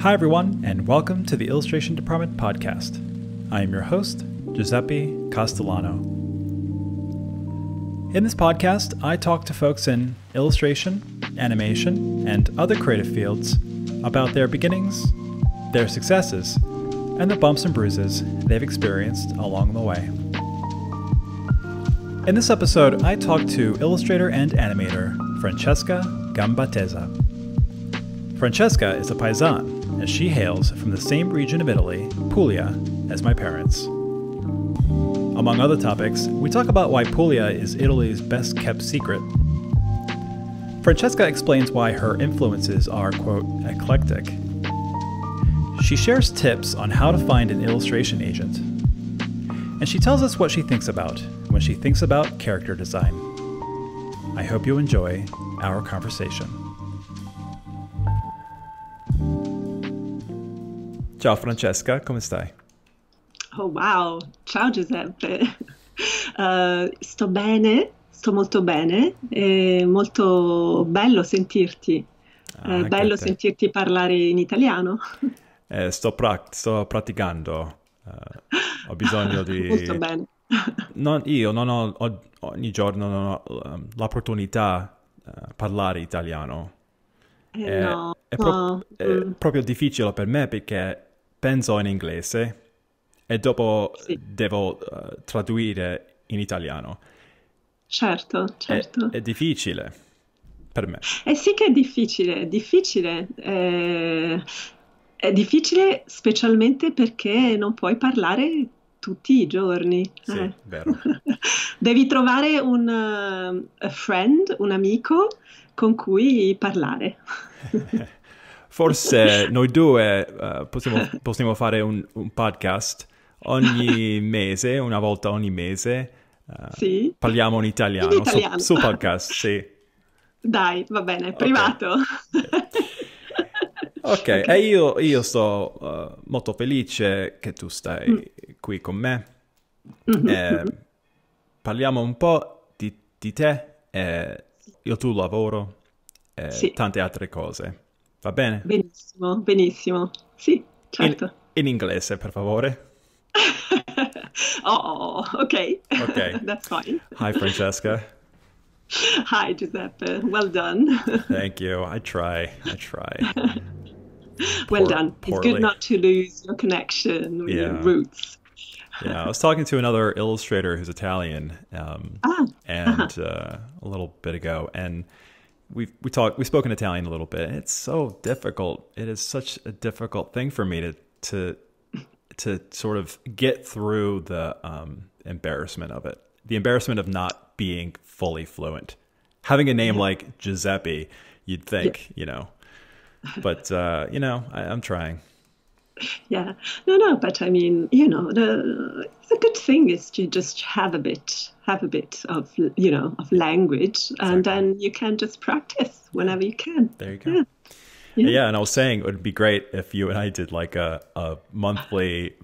Hi, everyone, and welcome to the Illustration Department podcast. I am your host, Giuseppe Castellano. In this podcast, I talk to folks in illustration, animation, and other creative fields about their beginnings, their successes, and the bumps and bruises they've experienced along the way. In this episode, I talk to illustrator and animator Francesca Gambatesa. Francesca is a paisan as she hails from the same region of Italy, Puglia, as my parents. Among other topics, we talk about why Puglia is Italy's best kept secret. Francesca explains why her influences are, quote, eclectic. She shares tips on how to find an illustration agent. And she tells us what she thinks about when she thinks about character design. I hope you enjoy our conversation. Ciao Francesca, come stai? Oh wow, ciao Giuseppe. Uh, sto bene, sto molto bene, è molto bello sentirti. Ah, è bello sentirti parlare in italiano. Eh, sto, pra- sto, praticando, uh, ho bisogno di... molto bene. Non, io non ho, ho, ogni giorno non ho um, l'opportunità di uh, parlare italiano. Eh, è, no, è, pro- no. è mm. proprio difficile per me perché penso in inglese e dopo Sì. devo uh, tradurre in italiano. Certo, È, certo. è difficile per me. Eh sì che è difficile, è difficile. eh, è difficile specialmente perché non puoi parlare tutti i giorni. Sì, eh. vero. Devi trovare un eh, friend, un amico con cui parlare. Forse noi due eh, possiamo, possiamo fare un, un podcast ogni mese, una volta ogni mese. eh, Sì? Parliamo in italiano, In italiano. Su, su podcast, sì. Dai, va bene, privato. Ok, e io, io sto eh, molto felice che tu stai Mm. qui con me. Mhm. Eh, parliamo un po' di, di te, e il tuo lavoro e Sì. tante altre cose. Va bene? Benissimo, benissimo. Sì, certo. In inglese, per favore. Oh, ok. Ok. That's fine. Hi, Francesca. Hi, Giuseppe. Well done. Thank you. I try. I try. well Poor- done. It's good not to lose your connection with your Yeah. roots. Yeah, I was talking to another illustrator who's Italian, um, Ah, and uh, a little bit ago, and we we talked we spoke in Italian a little bit. and It's so difficult. It is such a difficult thing for me to to to sort of get through the um, embarrassment of it, the embarrassment of not being fully fluent. Having a name like Giuseppe, you'd think, you know, but uh, you know, I, I'm trying. yeah. No, no, but I mean, you know, the, the good thing is to just have a bit, have a bit of, you know, of language, and then you can just practice whenever you can. There you go. Yeah. Yeah. Yeah. and I was saying it would be great if you and I did like a, a monthly,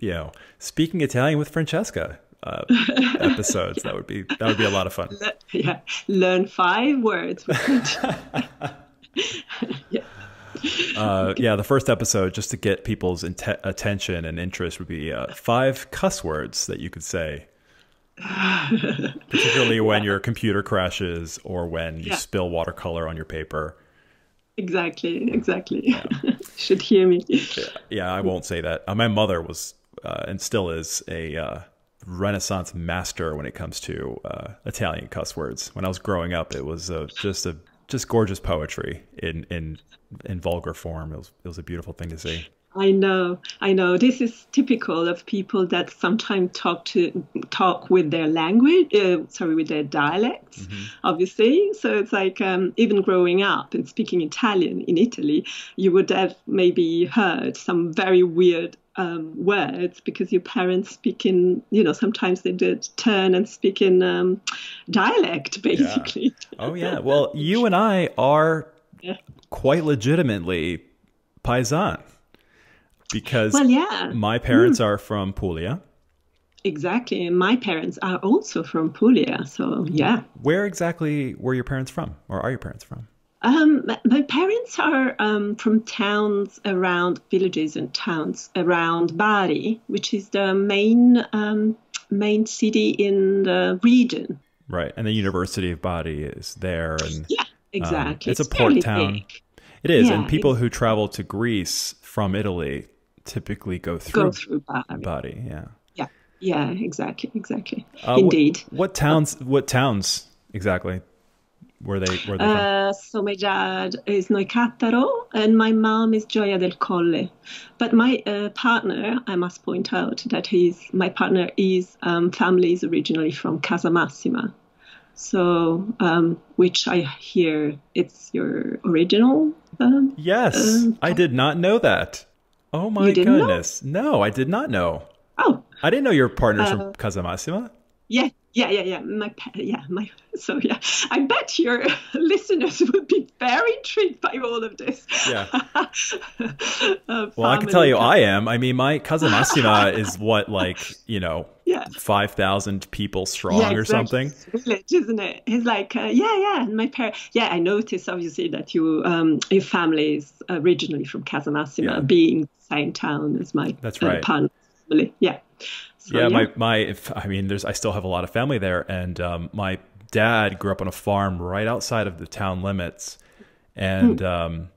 you know, speaking Italian with Francesca uh, episodes. That would be that would be a lot of fun. Le- yeah. Learn five words. yeah. Uh, yeah, the first episode just to get people's attention and interest would be uh, five cuss words that you could say, particularly when your computer crashes or when you Yeah. spill watercolor on your paper. Exactly, exactly. Should hear me. Yeah, I won't say that. Uh, my mother was uh, and still is a uh, Renaissance master when it comes to uh, Italian cuss words. When I was growing up, it was uh, just a just gorgeous poetry in in in vulgar form. It was it was a beautiful thing to see. I know, I know. This is typical of people that sometimes talk to talk with their language, uh, sorry, with their dialects, obviously. So it's like um, even growing up and speaking Italian in Italy, you would have maybe heard some very weird um, words because your parents speak in, you know, sometimes they did turn and speak in um, dialect, basically. Oh yeah. Well, you and I are Yeah. quite legitimately paisan because Well, yeah. my parents are from Puglia. Exactly. And my parents are also from Puglia. So, yeah. Where exactly were your parents from, or are your parents from? Um, my parents are um, from towns around villages and towns around Bari, which is the main um, main city in the region. Right, and the University of Bari is there, and yeah, exactly. it's, it's, a port town. Big. It is, yeah, and people who travel to Greece from Italy typically go through, go through Bari. Bari. Yeah. Yeah. Yeah. Exactly. Exactly. Uh, Indeed. What, what, towns? What towns exactly? Were they? Were they uh, so my dad is Noicattaro, and my mom is Gioia del Colle. But my uh, partner, I must point out that he's my partner is um, family is originally from Casamassima. So, um, which I hear it's your original. Um, yes, um, I did not know that. Oh my goodness! Know? No, I did not know. Oh, I didn't know your partner's uh, from Casamassima. Yeah, yeah, yeah, yeah. My, yeah, my. So yeah, I bet your listeners would be very intrigued by all of this. Yeah. uh, well, I can tell you, I am. I mean, my Casamassima is what, like, you know, yeah. five thousand people strong yeah, or something. Village, isn't it? He's like, uh, yeah, yeah. And my parents, yeah, I noticed obviously that you, um, your family is originally from Casamassima, yeah. being the same town as my. That's right. Uh, family. Yeah. So, yeah, yeah, my my. If, I mean, there's I still have a lot of family there, and um, my dad grew up on a farm right outside of the town limits, and hmm. um,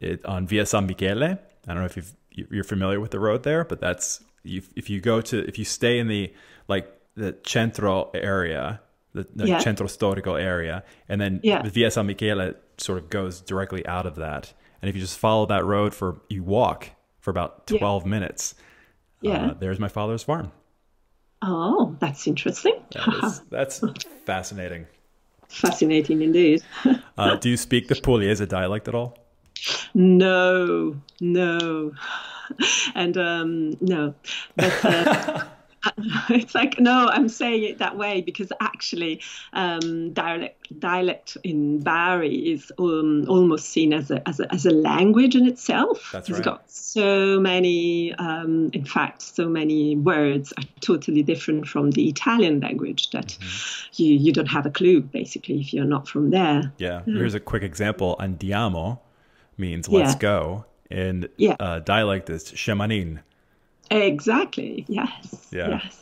it on Via San Michele. I don't know if you've, you're familiar with the road there, but that's if if you go to if you stay in the like the centro area, the, the yeah. centro storico area, and then yeah. Via San Michele sort of goes directly out of that. And if you just follow that road for you walk for about twelve yeah. minutes, yeah, uh, there's my father's farm. Oh, that's interesting. That is, that's fascinating. Fascinating indeed. uh, do you speak the Pugliese dialect at all? No, no, and um, no. But, uh, it's like no i'm saying it that way because actually um, dialect dialect in bari is um, almost seen as a, as a, as a language in itself That's it's right. got so many um, in fact so many words are totally different from the italian language that mm-hmm. you, you don't have a clue basically if you're not from there yeah here's a quick example andiamo means let's yeah. go and yeah. uh, dialect is shemanin Exactly. Yes. Yeah. Yes.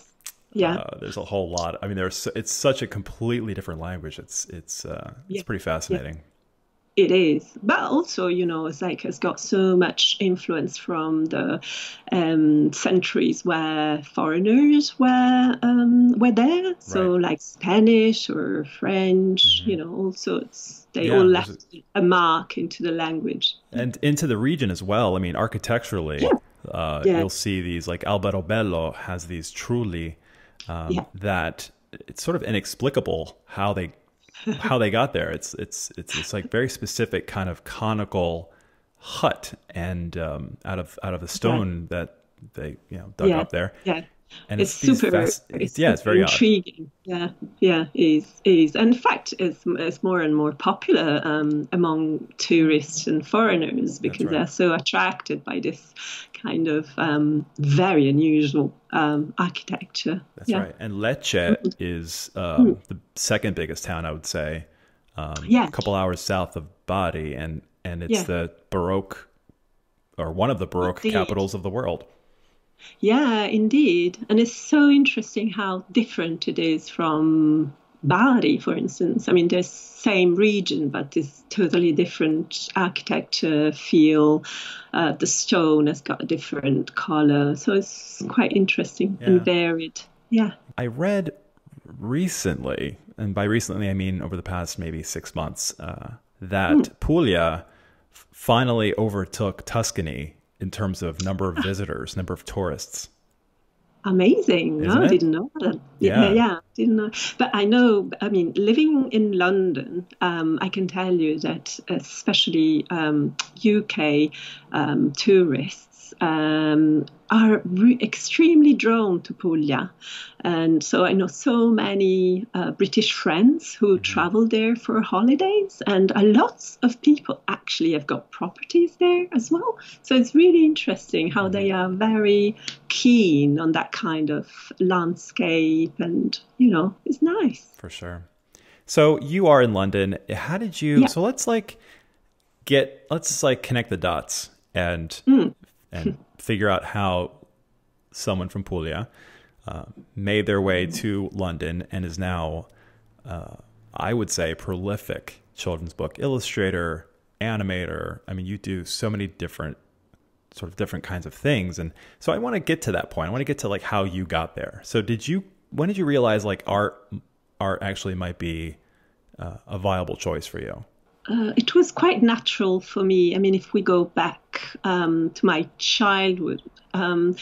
Yeah. Uh, there's a whole lot. I mean, there's it's such a completely different language. It's it's uh, it's yeah. pretty fascinating. Yeah. It is, but also you know, it's like it's got so much influence from the um, centuries where foreigners were um, were there. So Right. like Spanish or French, Mhm. you know, all sorts. They Yeah, all left a mark into the language. And into the region as well. I mean, architecturally. Uh, Yeah. you'll see these like Alberobello has these truly um, Yeah. that it's sort of inexplicable how they how they got there. It's it's it's it's like very specific kind of conical hut and um, out of out of the stone that they you know dug up there. Yeah. And it's, these super fas- it's yeah, it's very odd. intriguing yeah yeah it is it is and in fact it's, it's more and more popular um, among tourists and foreigners because right. they're so attracted by this kind of um, very unusual um, architecture That's yeah. right. And Lecce is um, the second biggest town, I would say. Um, Yeah. A couple hours south of Bari, and and it's Yeah. the Baroque, or one of the Baroque Indeed. capitals of the world. Yeah, indeed. And it's so interesting how different it is from Bari, for instance. I mean, there's same region, but it's totally different architecture, feel. Uh, the stone has got a different color. So it's quite interesting Yeah. and varied. Yeah. I read recently, and by recently I mean over the past maybe six months, uh, that Hmm. Puglia finally overtook Tuscany in terms of number of visitors, number of tourists. Amazing. Isn't no? I didn't know that. Yeah. Yeah, yeah, didn't know. But I know, I mean, living in London, um, I can tell you that especially um, UK um, tourists um, are re- extremely drawn to Puglia. And so I know so many uh, British friends who Mhm. travel there for holidays, and a lot of people actually have got properties there as well. So it's really interesting how they are very keen on that kind of landscape, and you know, it's nice. For sure. So you are in London. How did you? Yeah. So let's like get let's just like connect the dots and mm. And figure out how someone from Puglia uh, made their way to London and is now, uh, I would say, prolific children's book illustrator, animator. I mean, you do so many different sort of different kinds of things, and so I want to get to that point. I want to get to like how you got there. So, did you? When did you realize like art art actually might be uh, a viable choice for you? Uh, it was quite natural for me. I mean, if we go back um, to my childhood, um,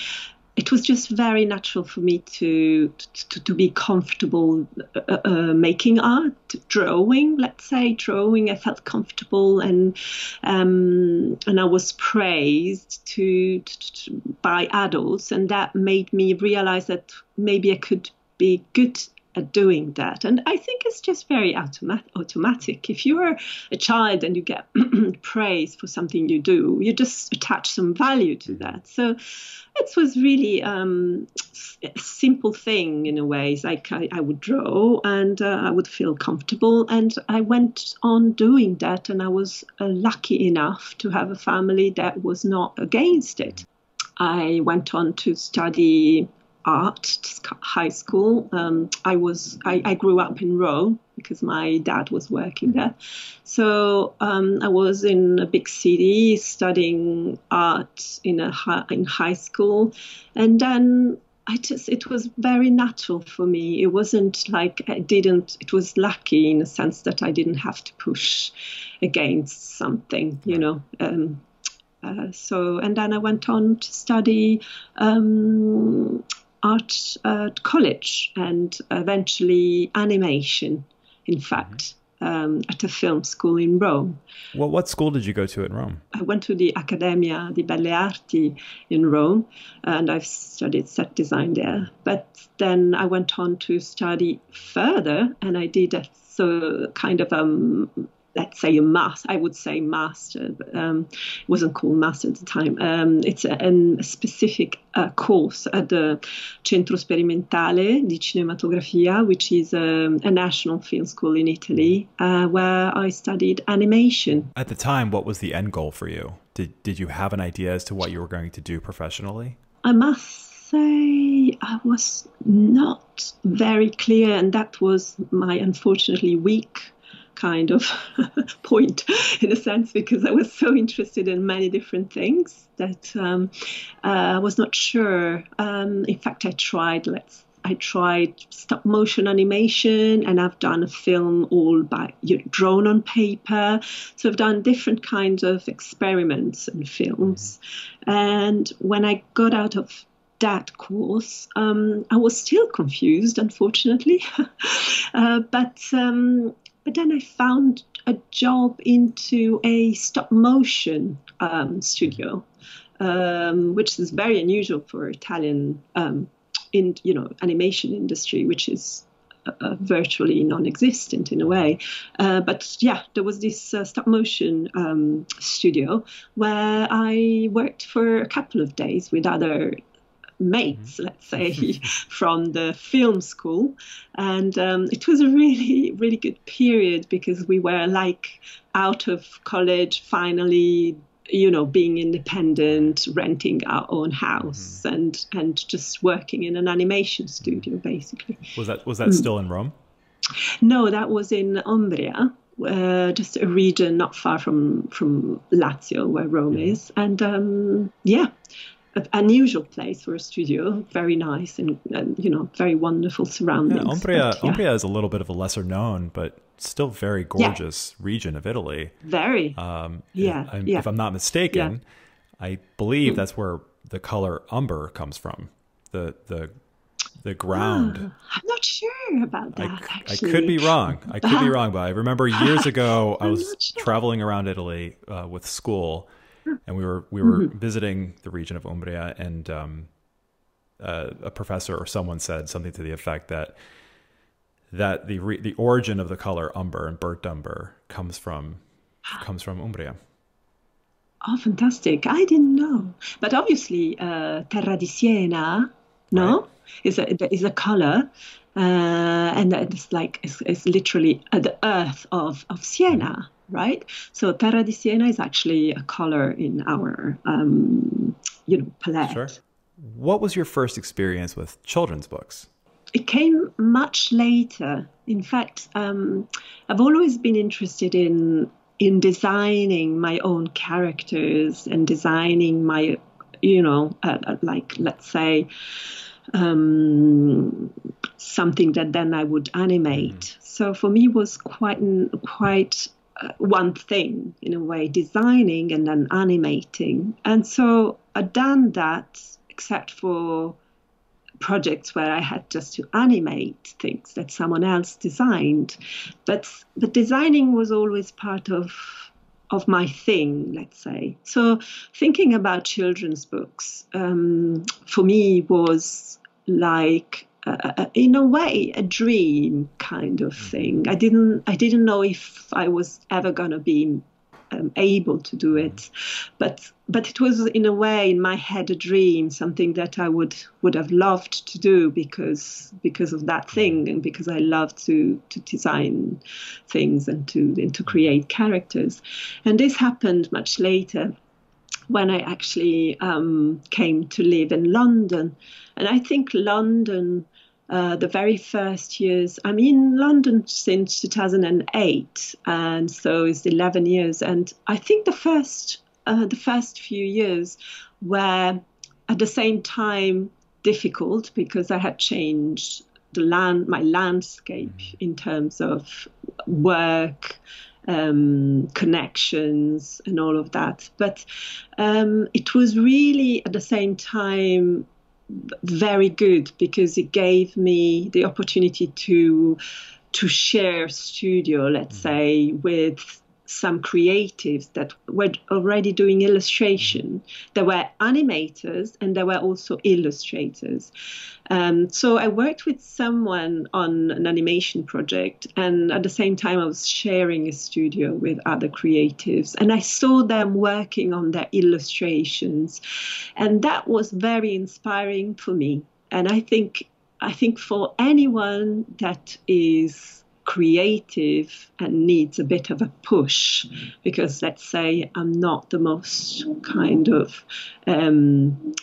it was just very natural for me to to, to be comfortable uh, uh, making art, drawing. Let's say drawing. I felt comfortable, and um, and I was praised to, to, by adults, and that made me realize that maybe I could be good at doing that. And I think it's just very automat- automatic. If you're a child and you get praise for something you do, you just attach some value to that. So it was really um, a simple thing in a way. It's like I, I would draw and uh, I would feel comfortable. And I went on doing that. And I was uh, lucky enough to have a family that was not against it. I went on to study art high school. Um, I was I, I, grew up in Rome because my dad was working there, so um, I was in a big city studying art in a high, in high school, and then. I just it was very natural for me. It wasn't like I didn't. It was lucky in a sense that I didn't have to push against something, you know. Um, uh, so and then I went on to study um, art at college and eventually animation, in fact. Um, at a film school in Rome. Well, what school did you go to in Rome? I went to the Accademia di Belle Arti in Rome, and I've studied set design there. But then I went on to study further, and I did a so kind of um, let's say a master, I would say master, but um, it wasn't called master at the time. Um, it's a, a specific uh, course at the Centro Sperimentale di Cinematografia, which is um, a national film school in Italy, uh, where I studied animation. At the time, what was the end goal for you? Did, did you have an idea as to what you were going to do professionally? I must say I was not very clear, and that was my unfortunately weak kind of point in a sense because I was so interested in many different things that um, uh, I was not sure. Um, in fact, I tried let's I tried stop motion animation and I've done a film all by drawn on paper. So I've done different kinds of experiments and films. Mm-hmm. And when I got out of that course, um, I was still confused, unfortunately. uh, but um, but then I found a job into a stop motion um, studio, um, which is very unusual for Italian um, in you know animation industry, which is uh, virtually non-existent in a way. Uh, but yeah, there was this uh, stop motion um, studio where I worked for a couple of days with other mates, mm-hmm. let's say, from the film school. And um, it was a really, really good period because we were like out of college, finally, you know, being independent, renting our own house, mm-hmm. and and just working in an animation studio, basically. Was that was that mm. still in Rome? No, that was in Umbria. Uh, just a region not far from from Lazio, where Rome mm-hmm. is, and um, yeah, unusual place for a studio. Very nice and, and you know very wonderful surroundings. Yeah, Umbria, but, yeah. Umbria is a little bit of a lesser known, but still very gorgeous yeah. region of Italy. Very. Um, yeah, if, yeah. If I'm not mistaken, I believe mm. that's where the color umber comes from. The the the ground. Oh, I'm not sure about that. I, I, could be wrong. I could be wrong, but I remember years ago I was sure. traveling around Italy uh, with school, and we were we were mm-hmm. visiting the region of Umbria, and um, uh, a professor or someone said something to the effect that that the re- the origin of the color umber and burnt umber comes from comes from Umbria. Oh, fantastic! I didn't know, but obviously, uh, Terra di Siena, no, right. is a is a color, uh, and it's like it's, it's literally uh, the earth of of Siena right? So Terra di Siena is actually a color in our, um, you know, palette. Sure. What was your first experience with children's books? It came much later. In fact, um, I've always been interested in in designing my own characters and designing my, you know, uh, uh like let's say um, something that then I would animate. Mm. So for me, was quite quite one thing in a way, designing and then animating. And so I'd done that, except for projects where I had just to animate things that someone else designed. But but designing was always part of of my thing, let's say. So thinking about children's books um, for me was like uh, in a way a dream kind of mm-hmm. thing. I didn't I didn't know if I was ever going to be um, able to do it, but but it was in a way in my head a dream, something that I would would have loved to do because because of that thing and because I love to to design things and to and to create characters, and this happened much later when I actually um, came to live in London, and I think London uh, the very first years. I'm in London since 2008, and so it's 11 years. And I think the first uh, the first few years were at the same time difficult because I had changed the land, my landscape mm-hmm. in terms of work. Um, connections and all of that. But um, it was really at the same time very good because it gave me the opportunity to to share studio, let's mm-hmm. say, with some creatives that were already doing illustration. There were animators and there were also illustrators. Um, so I worked with someone on an animation project, and at the same time, I was sharing a studio with other creatives, and I saw them working on their illustrations, and that was very inspiring for me. And I think I think for anyone that is creative and needs a bit of a push because let's say I'm not the most kind of um,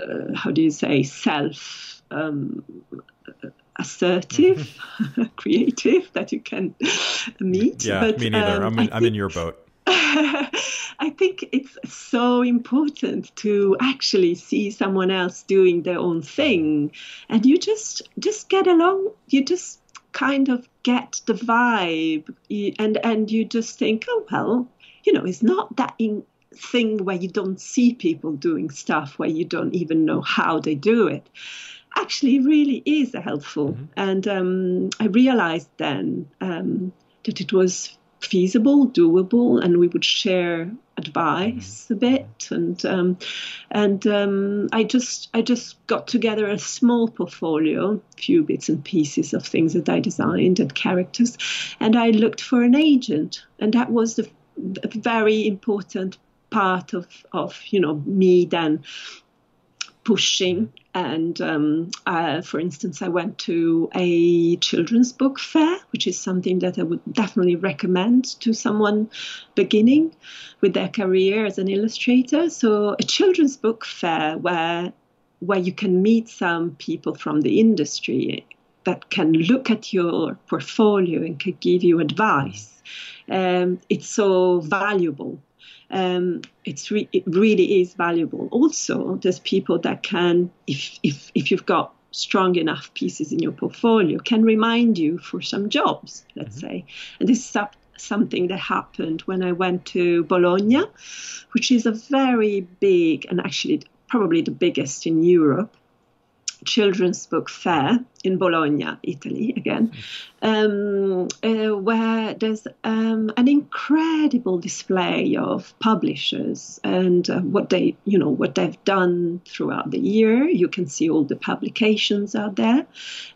uh, how do you say self um, assertive creative that you can meet yeah but, me neither. um, I'm, in, I'm in your boat. I think it's so important to actually see someone else doing their own thing. And you just just get along. You just kind of get the vibe. And and you just think oh well you know it's not that in, thing where you don't see people doing stuff where you don't even know how they do it. Actually really is helpful. Mm-hmm. and um, i realized then um, that it was feasible, doable, and we would share advice a bit. And um, and um, I just I just got together a small portfolio, a few bits and pieces of things that I designed and characters, and I looked for an agent, and that was the, the very important part of of you know me then pushing. And um, uh, for instance, I went to a children's book fair, which is something that I would definitely recommend to someone beginning with their career as an illustrator. So, a children's book fair where where you can meet some people from the industry that can look at your portfolio and can give you advice. Um, it's so valuable um, it's re- it really is valuable. Also, there's people that can, if if if you've got strong enough pieces in your portfolio, can remind you for some jobs. Let's mm-hmm. say, and this is something that happened when I went to Bologna, which is a very big and actually probably the biggest in Europe children's book fair in Bologna, Italy, again, um, uh, where there's um, an incredible display of publishers and uh, what they, you know, what they've done throughout the year. You can see all the publications out there,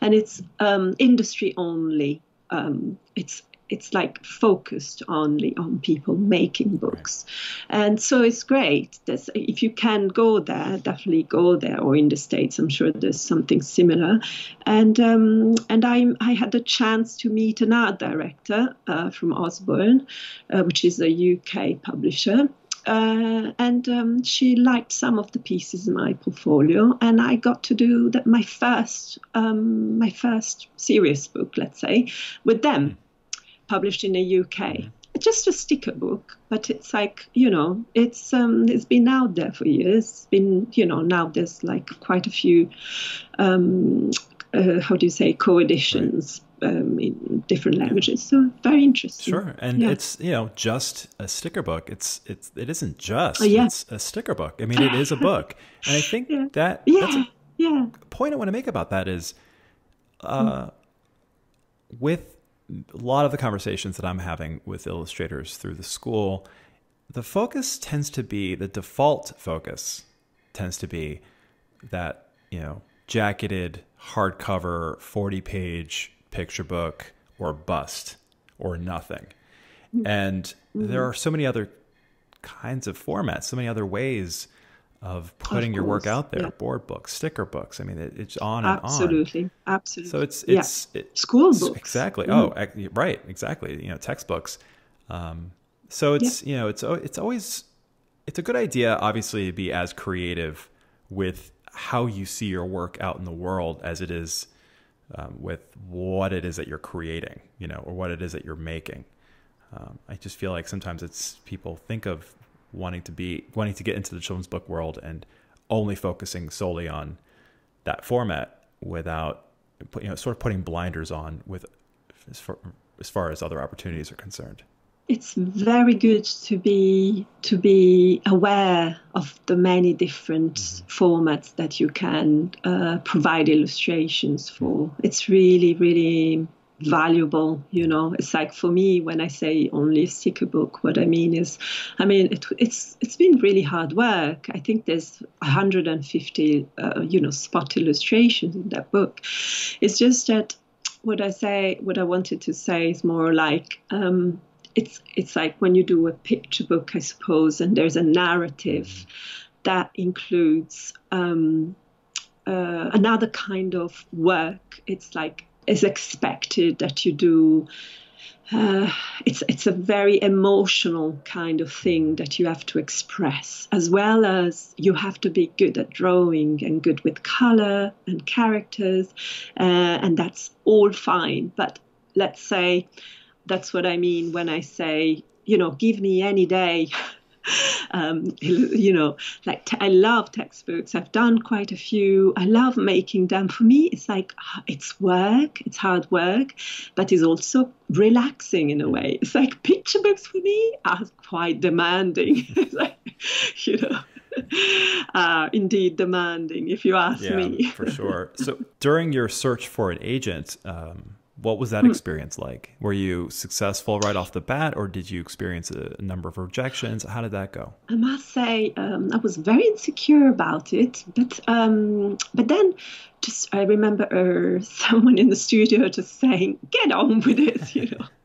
and it's um, industry only. Um, it's it's like focused only on people making books. And so it's great. There's, if you can go there definitely go there or in the states i'm sure there's something similar. And um, and I, I had the chance to meet an art director uh, from Usborne uh, which is a uk publisher. Uh, and um, she liked some of the pieces in my portfolio, and I got to do my first um, my first serious book, let's say, with them, published in the UK. Mm-hmm. It's just a sticker book, but it's like you know, it's um, it's been out there for years. It's been you know now there's like quite a few. Um, uh, how do you say co-editions um, in different languages. So very interesting. Sure, and yeah. it's you know just a sticker book. It's it's it isn't just. Uh, yeah. It's a sticker book. I mean, it is a book, and I think yeah. that yeah. that's a yeah. point I want to make about that is, uh, mm. with a lot of the conversations that I'm having with illustrators through the school, the focus tends to be the default focus tends to be that you know jacketed hardcover 40 page picture book or bust or nothing. Mm-hmm. And mm-hmm. there are so many other kinds of formats, so many other ways of putting of your work out there. Yeah. Board books, sticker books. I mean, it, it's on and absolutely. on. Absolutely, absolutely. So it's it's yeah. it, school books. Exactly. Mm-hmm. Oh, right. Exactly. You know, textbooks. Um, so it's yeah. you know it's it's always it's a good idea, obviously, to be as creative with how you see your work out in the world as it is um, with what it is that you're creating, you know, or what it is that you're making. Um, I just feel like sometimes it's people think of wanting to be wanting to get into the children's book world and only focusing solely on that format without you know sort of putting blinders on with as far, as far as other opportunities are concerned it's very good to be to be aware of the many different mm-hmm. formats that you can uh, provide illustrations for. It's really really valuable you know? It's like for me when i say only seek a book what i mean is i mean it, it's it's been really hard work. I think there's 150 uh, you know spot illustrations in that book. It's just that what i say what i wanted to say is more like um, it's it's like when you do a picture book, I suppose, and there's a narrative that includes um, uh, another kind of work. It's like it's expected that you do. Uh, it's it's a very emotional kind of thing that you have to express, as well as you have to be good at drawing and good with color and characters, uh, and that's all fine. But let's say that's what I mean when I say, you know, give me any day. um, you know, like t- I love textbooks. I've done quite a few. I love making them. For me, it's like ah, it's work. It's hard work, but it's also relaxing in a way. It's like picture books for me are quite demanding. like, you know. Uh, indeed demanding, if you ask yeah, me. for sure. So during your search for an agent, um, what was that hmm. experience like? Were you successful right off the bat, or did you experience a number of rejections? How did that go? I must say, um, I was very insecure about it, but um, but then just I remember uh, someone in the studio just saying, "Get on with it," you know.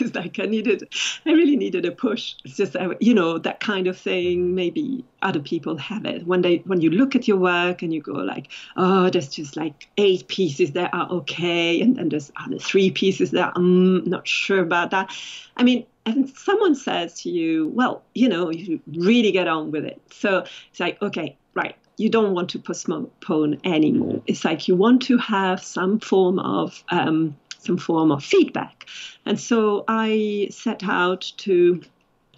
it's like I needed, I really needed a push. It's just uh, you know that kind of thing. Maybe other people have it when they when you look at your work and you go like, "Oh, there's just like eight pieces that are okay," and then there's other three pieces that I'm not sure about that. I mean, and someone says to you, well, you know, you really get on with it. So it's like, okay, right, you don't want to postpone anymore. It's like you want to have some form of um, some form of feedback. And so I set out to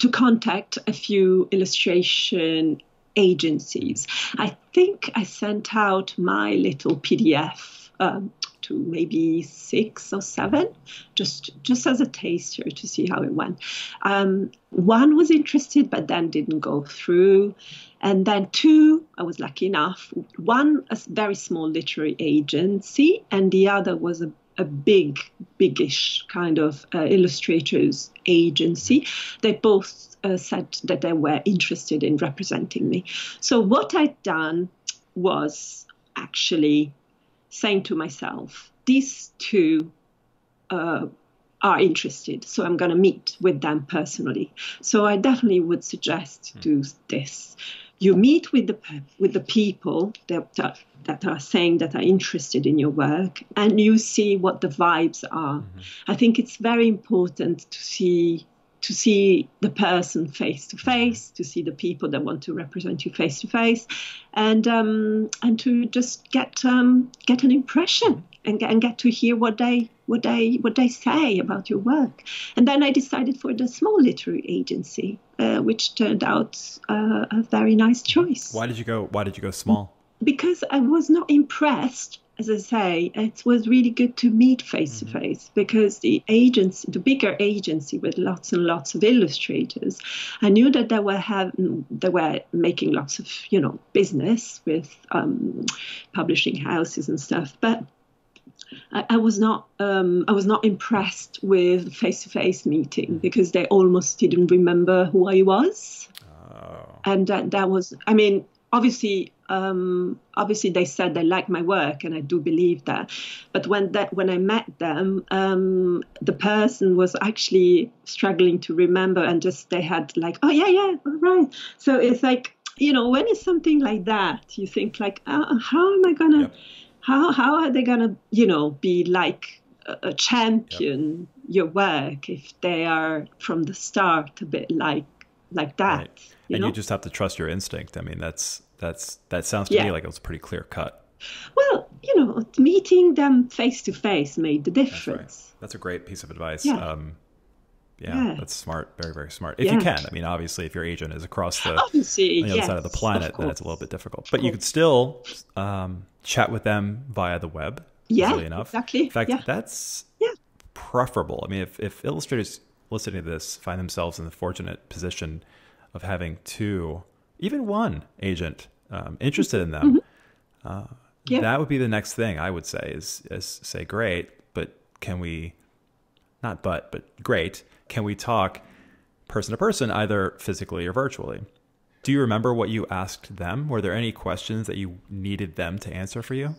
to contact a few illustration agencies. I think I sent out my little PDF um, to maybe six or seven, just just as a taster to see how it went. Um, one was interested, but then didn't go through. And then two, I was lucky enough. One, a very small literary agency, and the other was a a big, biggish kind of uh, illustrators agency. They both uh, said that they were interested in representing me. So what I'd done was actually saying to myself, these two uh, are interested. So I'm going to meet with them personally. So I definitely would suggest to do this. You meet with the with the people that, that, that are saying that are interested in your work, and you see what the vibes are. Mm-hmm. I think it's very important to see to see the person face to face, to see the people that want to represent you face to face, and um, and to just get um, get an impression and get, and get to hear what they what they what they say about your work. And then I decided for the small literary agency, uh, which turned out uh, a very nice choice. Why did you go? Why did you go small? Because I was not impressed as I say, it was really good to meet face to face because the agency, the bigger agency with lots and lots of illustrators, I knew that they were have they were making lots of you know business with um, publishing houses and stuff, but I, I was not um, I was not impressed with face to face meeting because they almost didn't remember who I was. Oh. And that, that was, I mean, obviously um, obviously they said they like my work and i do believe that but when that when i met them um, the person was actually struggling to remember and just they had like oh yeah yeah all right so it's like you know when it's something like that you think like oh, how am i gonna yep. how how are they gonna you know be like a, a champion yep. your work if they are from the start a bit like like that right. You and know? you just have to trust your instinct. I mean, that's that's that sounds to yeah. me like it was pretty clear cut. Well, you know, meeting them face to face made the difference. That's, right. that's, a great piece of advice. Yeah. Um, yeah, yeah, that's smart. Very, very smart. If yeah. you can, I mean, obviously, if your agent is across the, the other yes, side of the planet, then it's a little bit difficult. But you could still um, chat with them via the web. Yeah, enough. exactly. In fact, yeah. that's yeah. preferable. I mean, if, if illustrators listening to this find themselves in the fortunate position of having two, even one agent um, interested in them, mm-hmm. uh, yeah. that would be the next thing I would say is, is say, great, but can we, not but, but great, can we talk person to person, either physically or virtually? Do you remember what you asked them? Were there any questions that you needed them to answer for you?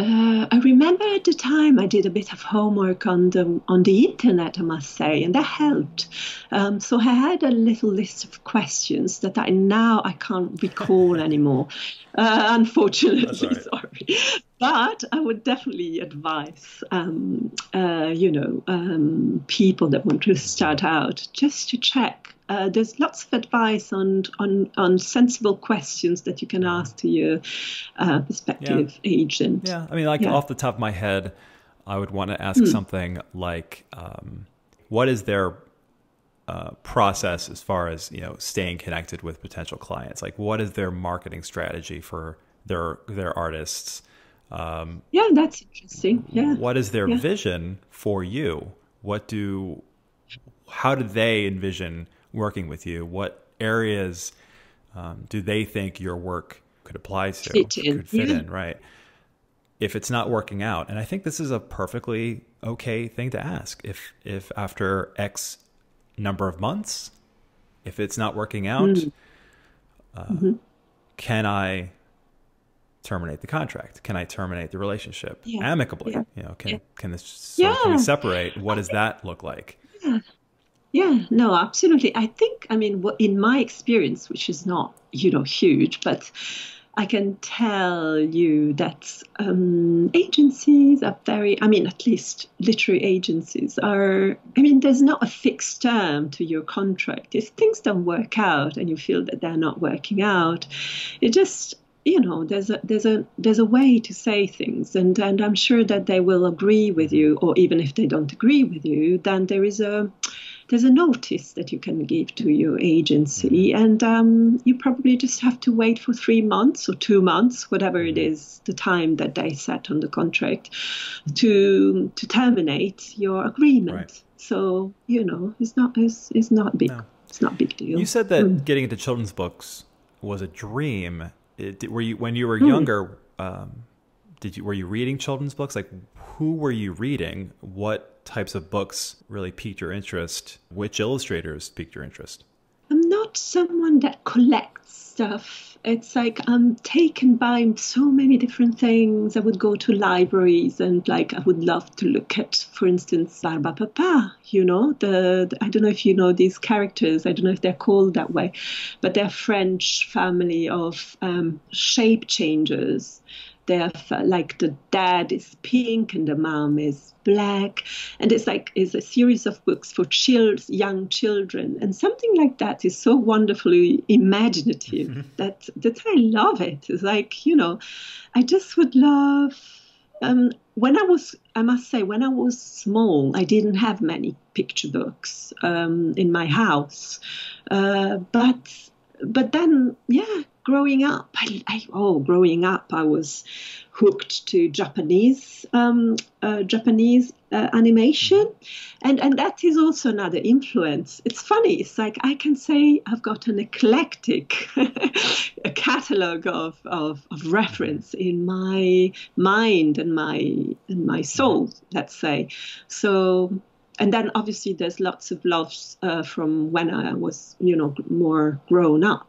Uh, I remember at the time I did a bit of homework on the on the internet, I must say, and that helped. Um, so I had a little list of questions that I now I can't recall anymore, uh, unfortunately. Right. Sorry, but I would definitely advise, um, uh, you know, um, people that want to start out just to check. Uh, there's lots of advice on, on on sensible questions that you can ask to your uh, prospective yeah. agent. Yeah, I mean, like yeah. off the top of my head, I would want to ask mm. something like, um, "What is their uh, process as far as you know staying connected with potential clients? Like, what is their marketing strategy for their their artists?" Um, yeah, that's interesting. Yeah. What is their yeah. vision for you? What do, how do they envision working with you? What areas um, do they think your work could apply to? Fit in. Could fit yeah. in, right? If it's not working out, and I think this is a perfectly okay thing to ask. If if after X number of months, if it's not working out, mm. uh, mm-hmm. can I terminate the contract? Can I terminate the relationship yeah. amicably? Yeah. You know, can yeah. can this so yeah. can we separate? What does that look like? Yeah. No, absolutely. I think, I mean, in my experience, which is not, you know, huge, but I can tell you that um, agencies are very, I mean, at least literary agencies are, I mean, there's not a fixed term to your contract. If things don't work out and you feel that they're not working out, it just, you know there's a there's a there's a way to say things and and i'm sure that they will agree with you or even if they don't agree with you then there is a there's a notice that you can give to your agency and um, you probably just have to wait for three months or two months whatever it is the time that they set on the contract to to terminate your agreement right. so you know it's not it's, it's not big no. it's not big deal you said that mm. getting into children's books was a dream it, were you when you were hmm. younger? Um, did you were you reading children's books? Like, who were you reading? What types of books really piqued your interest? Which illustrators piqued your interest? I'm not someone that collects stuff it's like I'm taken by so many different things. I would go to libraries and like I would love to look at, for instance, Barbapapa. You know, the, the I don't know if you know these characters. I don't know if they're called that way, but they're French family of um, shape changers like the dad is pink and the mom is black and it's like it's a series of books for children, young children and something like that is so wonderfully imaginative mm-hmm. that that i love it it's like you know i just would love um, when I was, I must say, when I was small, I didn't have many picture books um, in my house. Uh, but but then, yeah, growing up, I, I, oh, growing up, I was hooked to Japanese um, uh, Japanese uh, animation, mm-hmm. and and that is also another influence. It's funny. It's like I can say I've got an eclectic a catalog of, of, of reference in my mind and my and my soul. Let's say so and then obviously there's lots of loves uh, from when I was, you know, more grown up.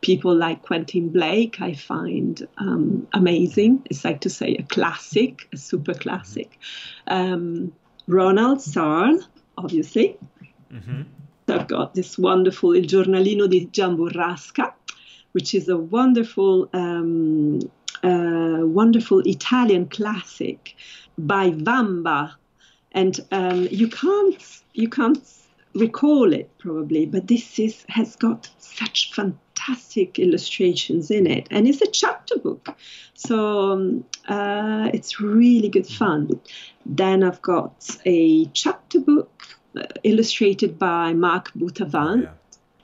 People like Quentin Blake, I find um, amazing. It's like to say a classic, a super classic. Um, Roald Dahl, obviously. Mm-hmm. I've got this wonderful Il giornalino di Giamburrasca, which is a wonderful, um, uh, wonderful Italian classic by Vamba, and um, you can't you can't recall it probably, but this is has got such fantastic illustrations in it, and it's a chapter book, so um, uh, it's really good fun. Then I've got a chapter book uh, illustrated by Marc Boutavant. Yeah.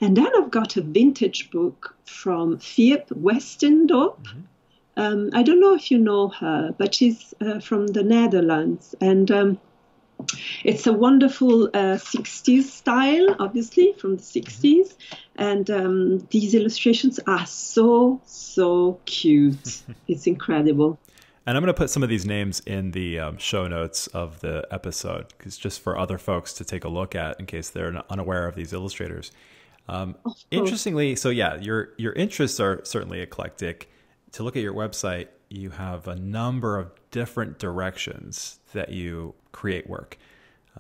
And then I've got a vintage book from Fiep Westendorp. Mm-hmm. Um, I don't know if you know her, but she's uh, from the Netherlands. And um, it's a wonderful uh, 60s style, obviously, from the 60s. And um, these illustrations are so, so cute. it's incredible. And I'm going to put some of these names in the um, show notes of the episode, because just for other folks to take a look at in case they're unaware of these illustrators. Um, interestingly, so yeah, your your interests are certainly eclectic. To look at your website, you have a number of different directions that you create work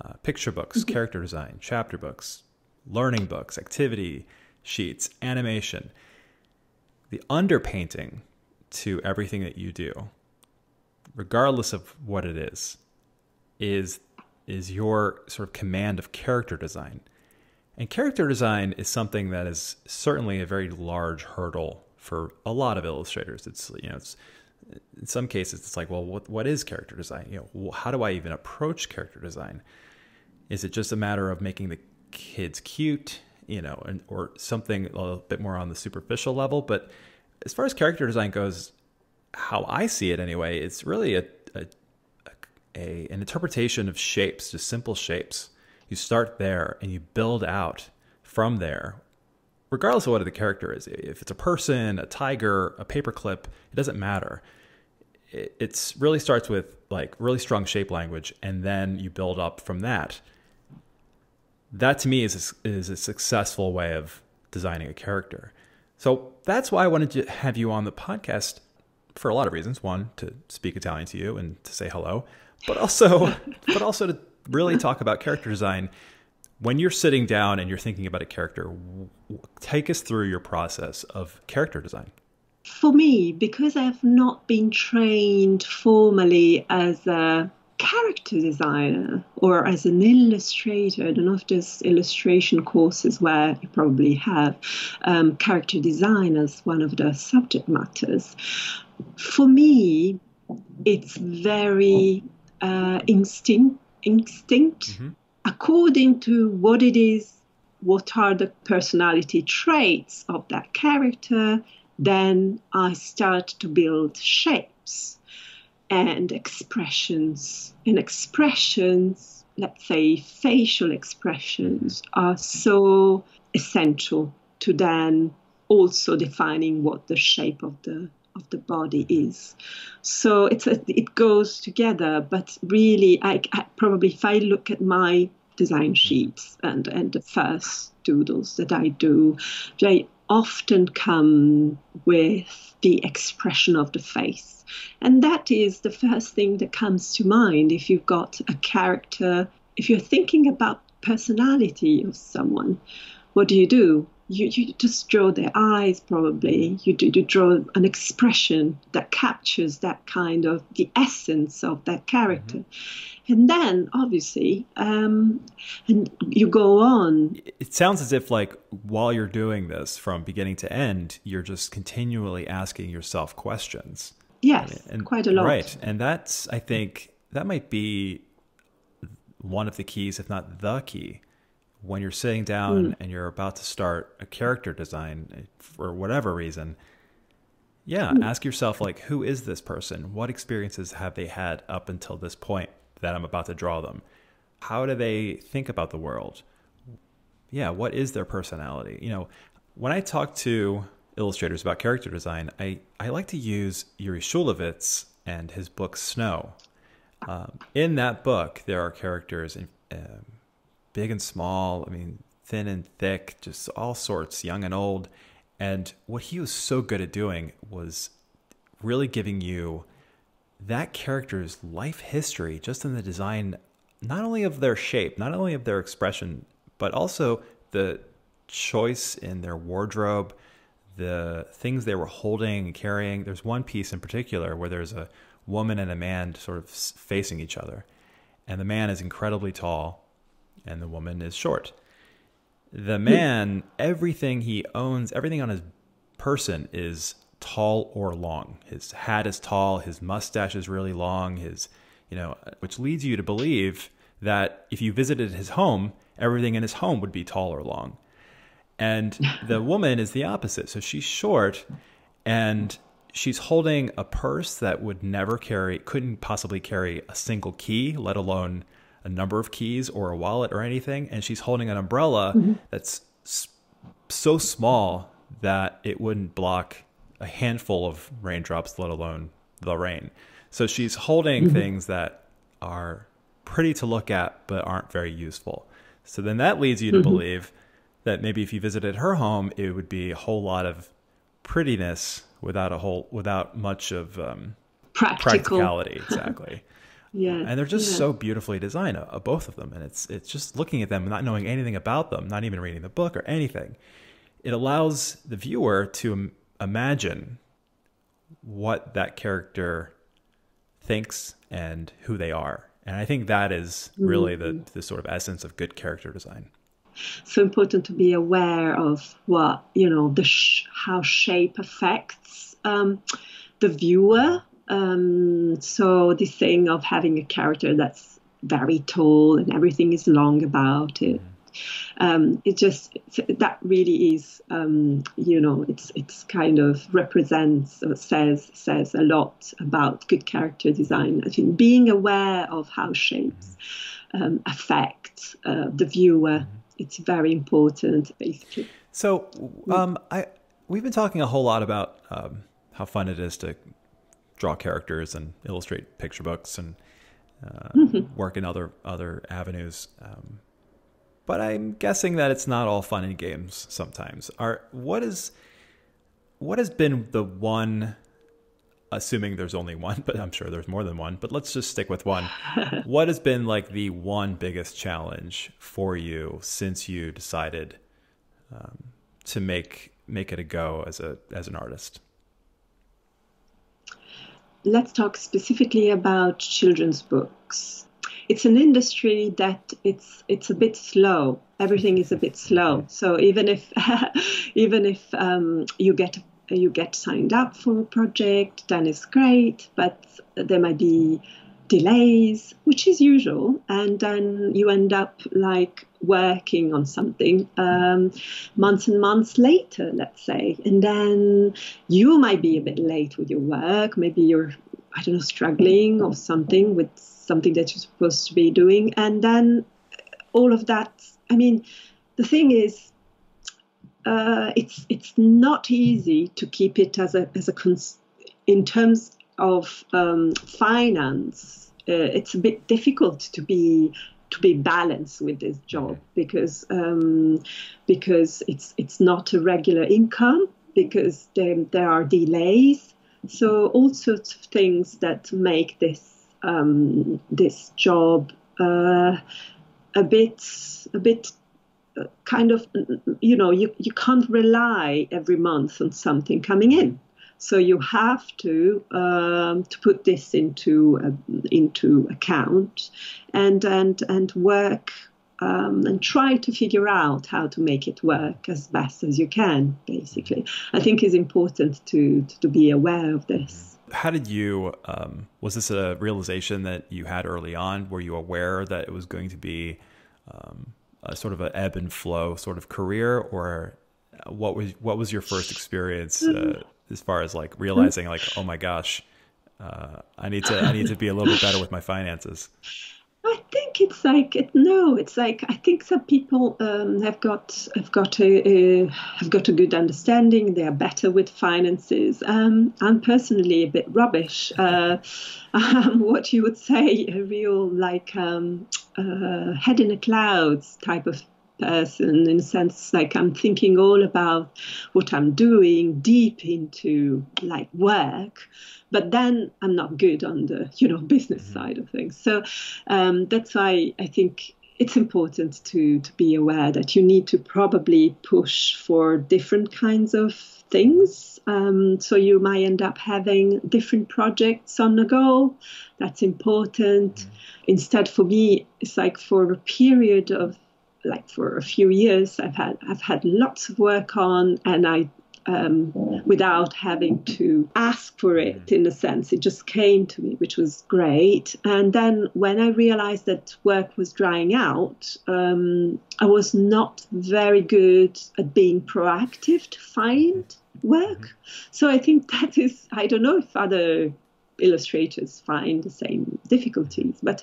uh, picture books, mm-hmm. character design, chapter books, learning books, activity sheets, animation. The underpainting to everything that you do, regardless of what it is, is is your sort of command of character design. And character design is something that is certainly a very large hurdle for a lot of illustrators. It's you know it's in some cases it's like well what what is character design? You know how do i even approach character design? Is it just a matter of making the kids cute you know and, or something a little bit more on the superficial level? But as far as character design goes how i see it anyway it's really a, a, a an interpretation of shapes just simple shapes. You start there and you build out from there regardless of what the character is if it's a person a tiger a paperclip it doesn't matter. It it's really starts with like really strong shape language and then you build up from that. That to me is a, is a successful way of designing a character. So that's why i wanted to have you on the podcast for a lot of reasons. One to speak italian to you and to say hello but also but also to really talk about character design when you're sitting down and you're thinking about a character take us through your process of character design for me, because I've not been trained formally as a character designer or as an illustrator, I don't know if there's illustration courses where you probably have um, character design as one of the subject matters. For me, it's very uh, instinct, instinct mm-hmm. According to what it is, what are the personality traits of that character, then I start to build shapes and expressions. And expressions, let's say facial expressions, are so essential to then also defining what the shape of the of the body is. So it's a, it goes together, but really, I, I probably if I look at my design sheets and, and the first doodles that I do, they often come with the expression of the face. And that is the first thing that comes to mind if you've got a character, if you're thinking about personality of someone. What do you do? You, you just draw their eyes, probably. You, do, you draw an expression that captures that kind of the essence of that character. Mm-hmm. And then, obviously, um, and you go on. It sounds as if, like, while you're doing this from beginning to end, you're just continually asking yourself questions. Yes, and, quite a lot. Right. And that's, I think, that might be one of the keys, if not the key, when you're sitting down mm. and you're about to start a character design eh, for whatever reason. Yeah, mm. ask yourself like, who is this person? What experiences have they had up until this point that I'm about to draw them? How do they think about the world? Yeah, what is their personality? You know, when I talk to illustrators about character design, I, I like to use Yuri Shulevitz and his book Snow. Um, in that book, there are characters, in, uh, big and small. I mean, thin and thick, just all sorts, young and old. And what he was so good at doing was really giving you that character's life history, just in the design, not only of their shape, not only of their expression, but also the choice in their wardrobe, the things they were holding and carrying. There's one piece in particular where there's a woman and a man sort of facing each other. And the man is incredibly tall and the woman is short. The man, everything he owns, everything on his person is tall or long. His hat is tall, his mustache is really long, his, you know, which leads you to believe that if you visited his home, everything in his home would be tall or long. And the woman is the opposite. So she's short and she's holding a purse that would never carry, couldn't possibly carry a single key, let alone a number of keys or a wallet or anything. And she's holding an umbrella mm-hmm. that's so small that it wouldn't block a handful of raindrops, let alone the rain. So she's holding mm-hmm. things that are pretty to look at, but aren't very useful. So then that leads you to mm-hmm. believe that maybe if you visited her home, it would be a whole lot of prettiness without a whole without much of um, practicality exactly yeah and they're just yeah. so beautifully designed uh, both of them and it's it's just looking at them not knowing anything about them not even reading the book or anything it allows the viewer to imagine what that character thinks and who they are and i think that is really mm-hmm. the the sort of essence of good character design so important to be aware of what you know the sh- how shape affects um, the viewer. Um, so this thing of having a character that's very tall and everything is long about it. Um, it just that really is um, you know it's it's kind of represents or says says a lot about good character design. I think being aware of how shapes um, affect uh, the viewer it's very important, basically. So, um, I we've been talking a whole lot about um, how fun it is to draw characters and illustrate picture books and uh, mm-hmm. work in other other avenues. Um, but I'm guessing that it's not all fun and games. Sometimes, are what is what has been the one assuming there's only one, but I'm sure there's more than one, but let's just stick with one. what has been like the one biggest challenge for you since you decided um, to make make it a go as a as an artist? Let's talk specifically about children's books. It's an industry that it's it's a bit slow. Everything is a bit slow. So even if even if um, you get you get signed up for a project, then it's great, but there might be delays, which is usual, and then you end up like working on something um, months and months later, let's say, and then you might be a bit late with your work. Maybe you're, I don't know, struggling or something with something that you're supposed to be doing, and then all of that. I mean, the thing is, uh, it's it's not easy to keep it as a as a cons- in terms of um, finance. Uh, it's a bit difficult to be to be balanced with this job because um, because it's it's not a regular income because there, there are delays so all sorts of things that make this um, this job uh, a bit a bit uh, kind of you know you, you can't rely every month on something coming in so you have to um, to put this into uh, into account and and and work um, and try to figure out how to make it work as best as you can. Basically, I think it's important to to be aware of this. How did you? Um, was this a realization that you had early on? Were you aware that it was going to be um, a sort of an ebb and flow sort of career, or what was what was your first experience uh, as far as like realizing like, oh my gosh, uh, I need to I need to be a little bit better with my finances? I think it's like it, no, it's like I think some people um, have got have got a, have got a good understanding. They are better with finances. Um, I'm personally a bit rubbish. Uh, I'm what you would say a real like um, uh, head in the clouds type of person in a sense like i'm thinking all about what i'm doing deep into like work but then i'm not good on the you know business mm-hmm. side of things so um, that's why i think it's important to to be aware that you need to probably push for different kinds of things um, so you might end up having different projects on the go that's important mm-hmm. instead for me it's like for a period of like for a few years I've had I've had lots of work on and I um, without having to ask for it in a sense. It just came to me, which was great. And then when I realized that work was drying out, um, I was not very good at being proactive to find work. So I think that is, I don't know if other illustrators find the same difficulties. But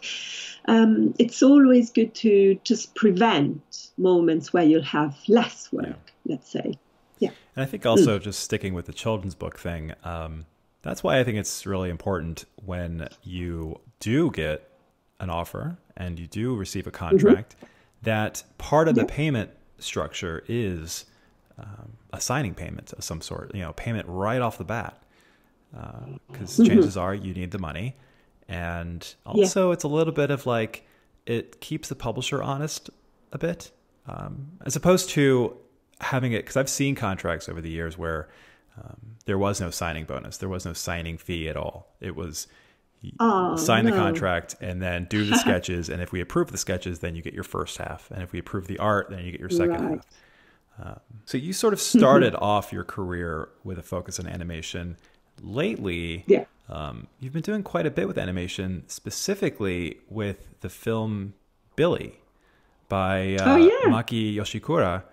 um, it's always good to just prevent moments where you'll have less work, yeah. let's say. Yeah. And I think also mm. just sticking with the children's book thing, um, that's why I think it's really important when you do get an offer and you do receive a mm-hmm. contract mm-hmm. that part of yeah. the payment structure is um, a signing payment of some sort, you know, payment right off the bat because uh, mm-hmm. chances are you need the money. And also, yeah. it's a little bit of like it keeps the publisher honest a bit, um, as opposed to having it. Because I've seen contracts over the years where um, there was no signing bonus, there was no signing fee at all. It was oh, sign no. the contract and then do the sketches. and if we approve the sketches, then you get your first half. And if we approve the art, then you get your second right. half. Um, so you sort of started off your career with a focus on animation lately, yeah. Um, you've been doing quite a bit with animation, specifically with the film Billy by uh, oh, yeah. Maki Yoshikura.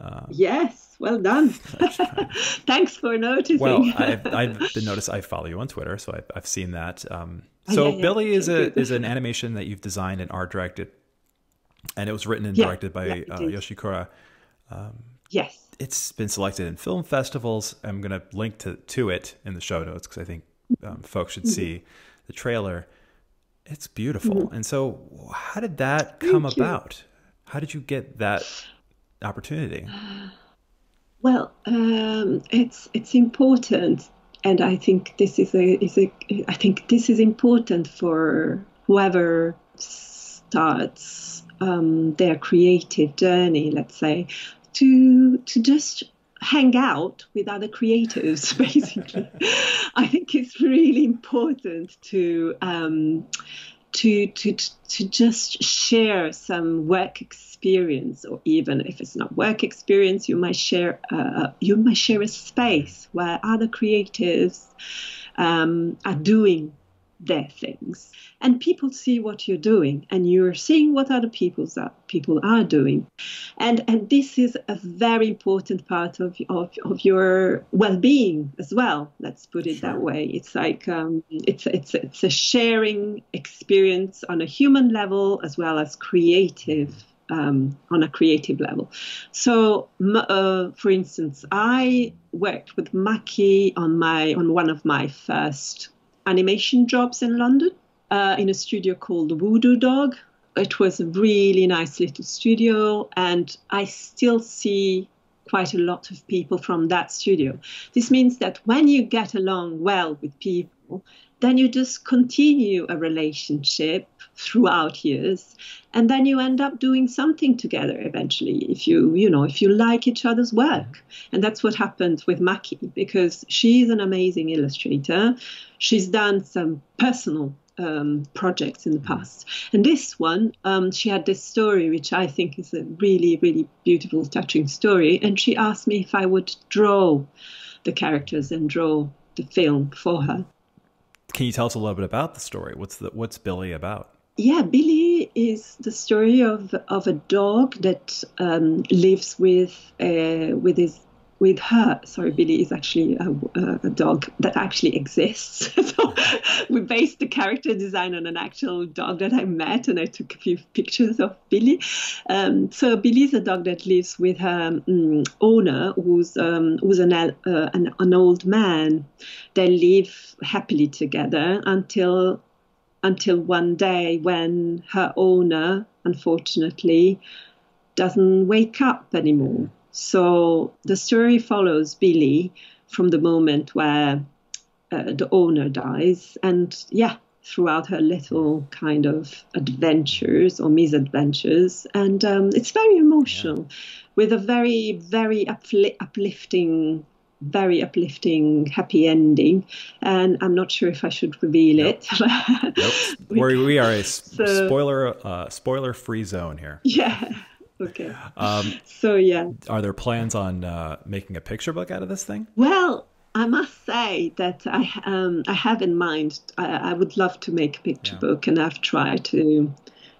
Uh, yes, well done. Thanks for noticing. Well, I've, I've been noticed. I follow you on Twitter, so I've, I've seen that. Um, oh, so oh, yeah, Billy is a is an animation that you've designed and art directed, and it was written and directed by uh, Yoshikura. Um, yes it's been selected in film festivals. I'm going to link to, to it in the show notes because I think um, folks should mm-hmm. see the trailer. It's beautiful. Mm-hmm. And so, how did that come Thank about? You. How did you get that opportunity? Well, um, it's it's important, and I think this is a is a I think this is important for whoever starts um, their creative journey. Let's say to to just hang out with other creatives basically. I think it's really important to um, to to to just share some work experience or even if it's not work experience you might share uh, you might share a space where other creatives um, are doing their things and people see what you're doing and you're seeing what other people's are, people are doing and and this is a very important part of of, of your well-being as well let's put it sure. that way it's like um, it's it's it's a sharing experience on a human level as well as creative um, on a creative level. So, uh, for instance, I worked with Maki on my on one of my first animation jobs in London uh, in a studio called Voodoo Dog. it was a really nice little studio, and I still see quite a lot of people from that studio. This means that when you get along well with people, then you just continue a relationship throughout years and then you end up doing something together eventually if you you know if you like each other's work and that's what happened with maki because she's an amazing illustrator she's done some personal um, projects in the past. And this one, um, she had this story, which I think is a really, really beautiful, touching story. And she asked me if I would draw the characters and draw the film for her. Can you tell us a little bit about the story? What's the what's Billy about? Yeah, Billy is the story of of a dog that um, lives with uh, with his with her, sorry, Billy is actually a, a dog that actually exists. so we based the character design on an actual dog that I met, and I took a few pictures of Billy. Um, so Billy is a dog that lives with her um, owner, who's um, who's an, uh, an an old man. They live happily together until until one day when her owner, unfortunately, doesn't wake up anymore. So the story follows Billy from the moment where uh, the owner dies, and yeah, throughout her little kind of adventures or misadventures, and um, it's very emotional, yeah. with a very very upli- uplifting. Very uplifting, happy ending, and I'm not sure if I should reveal nope. it. nope. we, we are a so, spoiler uh, spoiler free zone here. Yeah, okay. Um, so yeah, are there plans on uh, making a picture book out of this thing? Well, I must say that I um, I have in mind. I, I, would love to make a picture yeah. book, and I've tried to.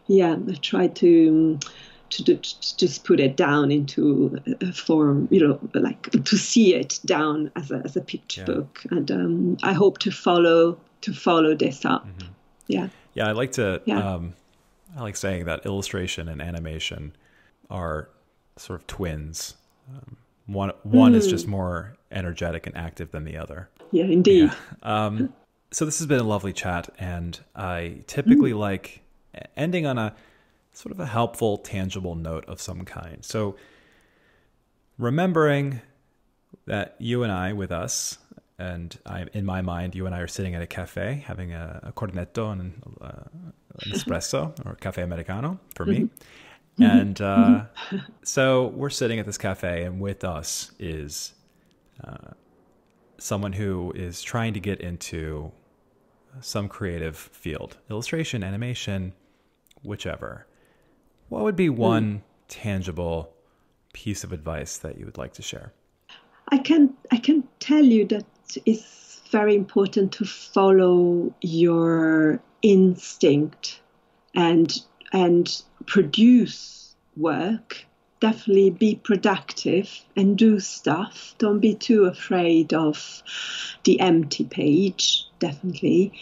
Yeah, I tried to. To, to, to just put it down into a form, you know, like to see it down as a, as a picture yeah. book, and um, I hope to follow to follow this up. Mm-hmm. Yeah. Yeah, I like to. Yeah. Um, I like saying that illustration and animation are sort of twins. Um, one one mm. is just hmm. more energetic and active than the other. Yeah, indeed. Yeah. Um, so this has been a lovely chat, and I typically mm. like ending on a sort of a helpful, tangible note of some kind. So remembering that you and I, with us, and I, in my mind, you and I are sitting at a cafe having a, a cornetto and uh, an espresso or cafe americano for me. Mm-hmm. And uh, so we're sitting at this cafe, and with us is uh, someone who is trying to get into some creative field illustration, animation, whichever. What would be hmm. one mm. tangible piece of advice that you would like to share? I can I can tell you that it's very important to follow your instinct and and produce work definitely be productive and do stuff. Don't be too afraid of the empty page definitely.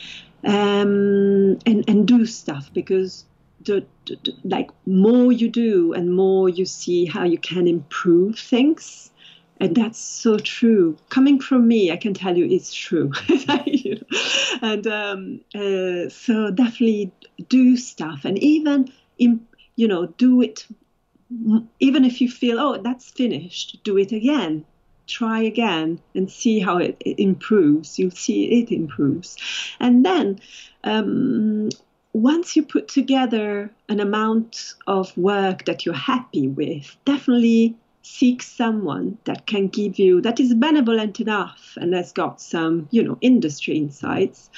Um, and and do stuff because the, the, the, like more you do and more you see how you can improve things. And that's so true. Coming from me i can tell you it's true. And um, uh, so definitely do stuff. And even in, you know do it. Even if you feel oh that's finished do it again. Try again and see how it, it improves. You'll see it improves. And then um, once you put together an amount of work that you're happy with definitely seek someone that can give you that is benevolent enough and has got some you know industry insights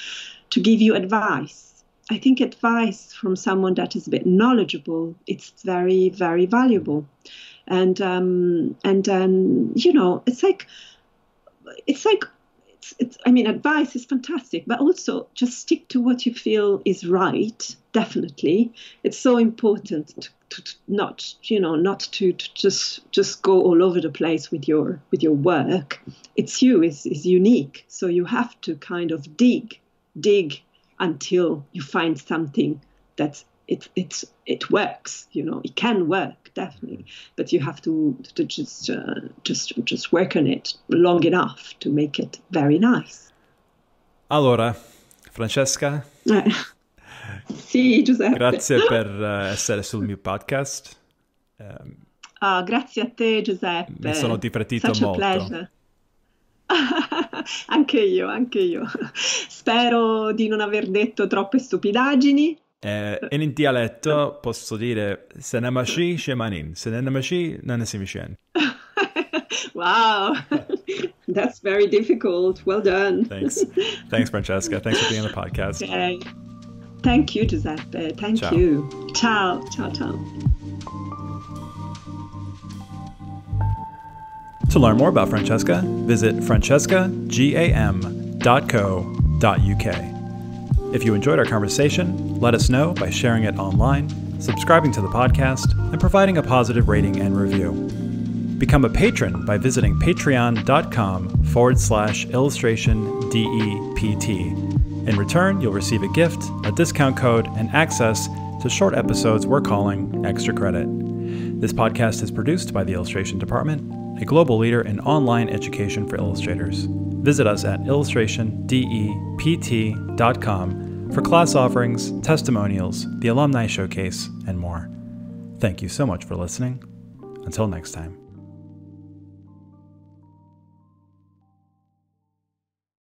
to give you advice i think advice from someone that is a bit knowledgeable it's very very valuable. And um and um you know it's like it's like it's, it's i mean advice is fantastic but also just stick to what you feel is right definitely. It's so important to to, not you know not to, to, just just go all over the place with your with your work. It's you is is unique. So you have to kind of dig dig until you find something that it it it works you know it can work definitely but you have to, to just uh, just just work on it long enough to make it very nice allora francesca Sì, Giuseppe. Grazie per uh, essere sul mio podcast. Um, oh, grazie a te, Giuseppe. Mi sono divertito Such molto. anche io, anche io. Spero di non aver detto troppe stupidaggini. Eh, in dialetto posso dire Senamashi Shemanin. Senamashi Nanasimishen. Wow. That's very difficult. Well done. Thanks. Thanks, Francesca. Thanks for being on the podcast. Okay. Thank you, Giuseppe. Thank Ciao. you. Ciao, ciao, ciao. To learn more about Francesca, visit francescagam.co.uk. If you enjoyed our conversation, let us know by sharing it online, subscribing to the podcast, and providing a positive rating and review. Become a patron by visiting patreon.com forward slash illustration DEPT. In return, you'll receive a gift, a discount code, and access to short episodes we're calling Extra Credit. This podcast is produced by the Illustration Department, a global leader in online education for illustrators. Visit us at illustrationdept.com for class offerings, testimonials, the alumni showcase, and more. Thank you so much for listening. Until next time.